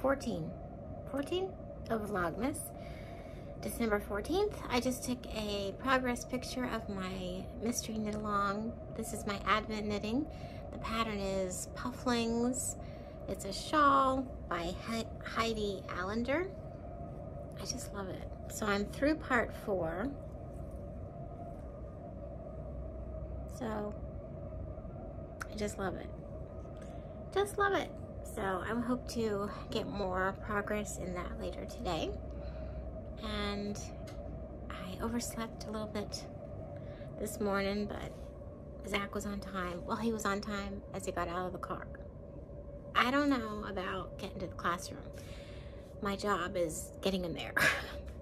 14. 14 of Vlogmas. December 14th, I just took a progress picture of my mystery knit along. This is my advent knitting. The pattern is Pufflings. It's a shawl by Heidi Alander. I just love it. So I'm through part four. So I just love it. Just love it. So I hope to get more progress in that later today. And I overslept a little bit this morning, but Zach was on time. Well, he was on time as he got out of the car. I don't know about getting to the classroom. My job is getting him there.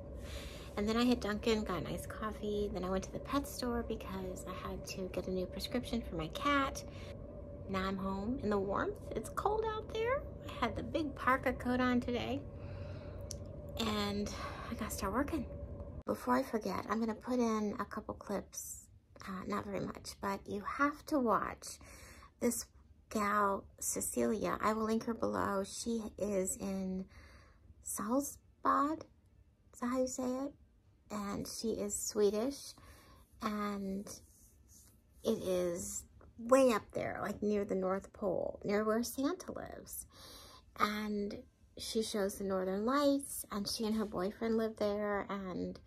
and then I hit Dunkin', got a nice coffee. Then I went to the pet store because I had to get a new prescription for my cat. Now I'm home in the warmth. It's cold out there. I had the big parka coat on today. And I gotta start working. Before I forget, I'm gonna put in a couple clips, uh, not very much, but you have to watch this gal, Cecilia. I will link her below. She is in Salzbad, is that how you say it? And she is Swedish, and it is way up there, like near the North Pole, near where Santa lives. And she shows the Northern Lights, and she and her boyfriend live there, and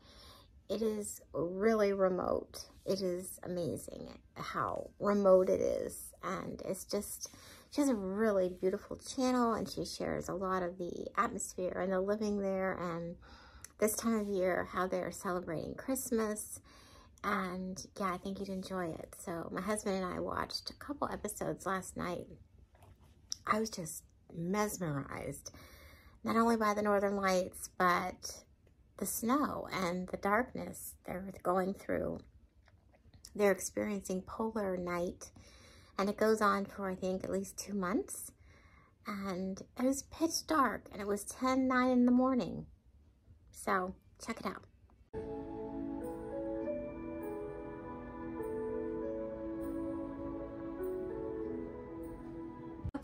it is really remote. It is amazing how remote it is, and it's just, she has a really beautiful channel, and she shares a lot of the atmosphere and the living there, and this time of year, how they're celebrating Christmas, and yeah, I think you'd enjoy it. So my husband and I watched a couple episodes last night. I was just mesmerized, not only by the Northern Lights, but the snow and the darkness they're going through. They're experiencing polar night, and it goes on for, I think, at least two months. And it was pitch dark, and it was 10, 9 in the morning. So check it out.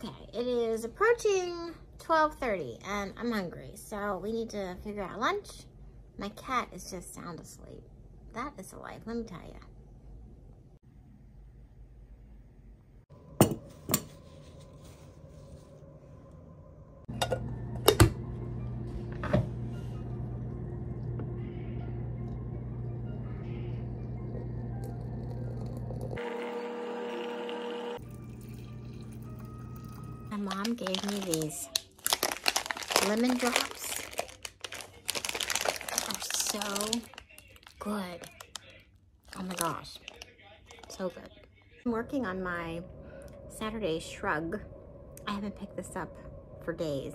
It is approaching 12.30 and I'm hungry. So we need to figure out lunch. My cat is just sound asleep. That is a life, let me tell you. My mom gave me these lemon drops. Are so good. Oh my gosh, so good. I'm working on my Saturday shrug. I haven't picked this up for days.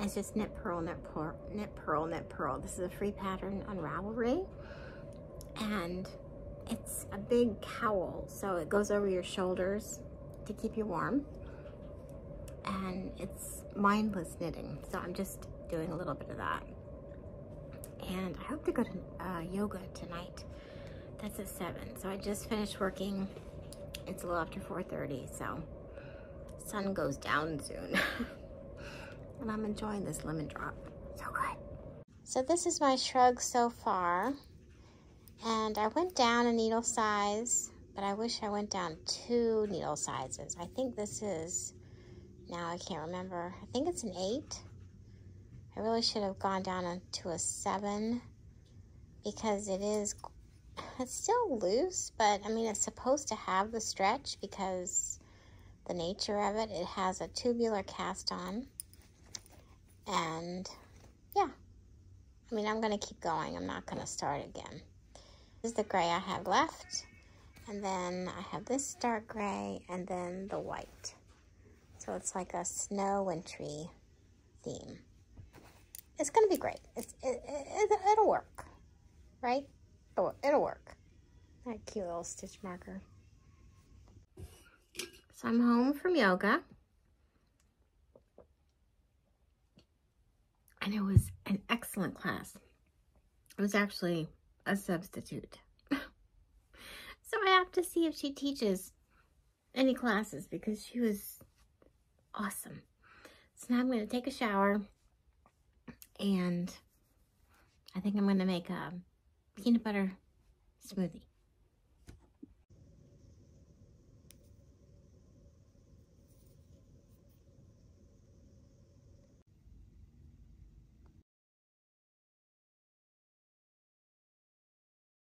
It's just knit purl, knit purl, knit purl, knit purl. This is a free pattern on Ravelry. And it's a big cowl, so it goes over your shoulders to keep you warm and it's mindless knitting. So I'm just doing a little bit of that. And I hope to go to uh, yoga tonight. That's at 7. So I just finished working. It's a little after 4.30, so sun goes down soon. and I'm enjoying this lemon drop. So good. So this is my shrug so far. And I went down a needle size, but I wish I went down two needle sizes. I think this is now I can't remember. I think it's an 8. I really should have gone down to a 7 because it is, it's still loose, but I mean, it's supposed to have the stretch because the nature of it, it has a tubular cast on. And yeah, I mean, I'm going to keep going. I'm not going to start again. This is the gray I have left. And then I have this dark gray and then the white. So it's like a snow wintry theme. It's going to be great. It's, it, it, it'll work, right? It'll, it'll work. That cute little stitch marker. So I'm home from yoga. And it was an excellent class. It was actually a substitute. so I have to see if she teaches any classes because she was awesome. So now I'm going to take a shower and I think I'm going to make a peanut butter smoothie.